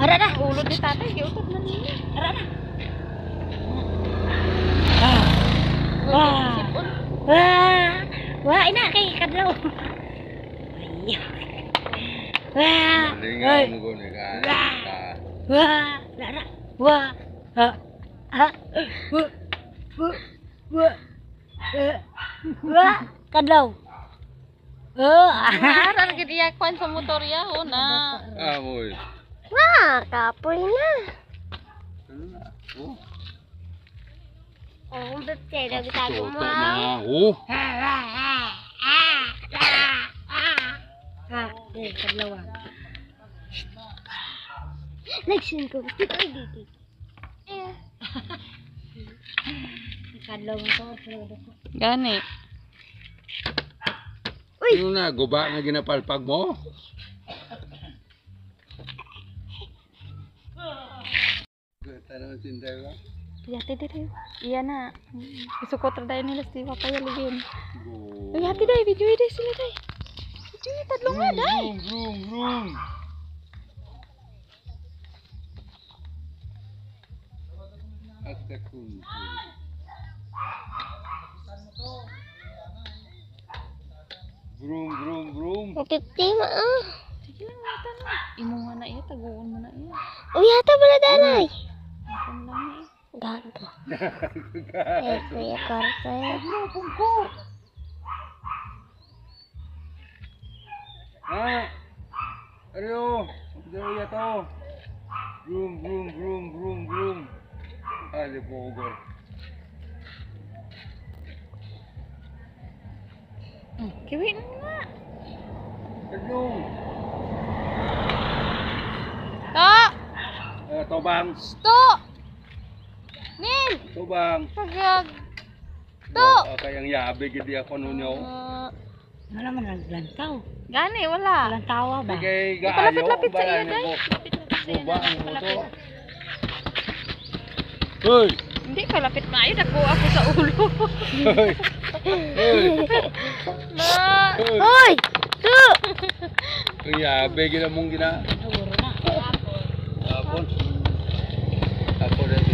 Ara na. Ulod ni tatay, giutot na niya. Ara na. Ah. Wah. Sipon. Wah. Wah, ina kay kadlaw. Ayo. Wah. Ay. Lingaw mo ko ni ka. Ah. Ah. Wah, Lara. Wah. Ha. Ha. Wah. Wah. Wah. Eh. Wah, kadlaw. Oh, Aral gid iya kwan sa motor ya ho na. Ah, boy. Ah, kapoy na. Oh, bebe, nagtago mo. Ah. Oh. Ha, ha, ha, ha, ha, ha. Ha, Eh, dalawa. Nagsin ko. Dito, dito. Eh. Kadlong ko. Gani. Uy! Yung na, guba nga ginapalpag mo? Hati dai video dai sila dai. Video ni tadlong nga dai. Vroom, vroom, vroom. Asta kung. Vroom, vroom, vroom. Pipti ma ah. Sige lang yata na. Imo nga na iya taguon mo na iya. Uy, hata pala danay. Asan lang iya. Gago. Eh, kuya. Ah, ayo, dali ya. Ah. Hmm, na nga. Tagong. Tobang. Sto. Nin. Tobang. Pagag. To. Okay, ang yabi gidi ako nunyo. Uh, wala man lang lantaw. Gani, wala. Lantaw ba? Sige, gaayo. lapit sa iyo, day. Palapit-lapit sa iyo. Hoy. Hindi palapit na ayo dako ako sa ulo. Hoy. Ma. Hoy. Tu. Kuya, bigyan mong gina. Tapon. por el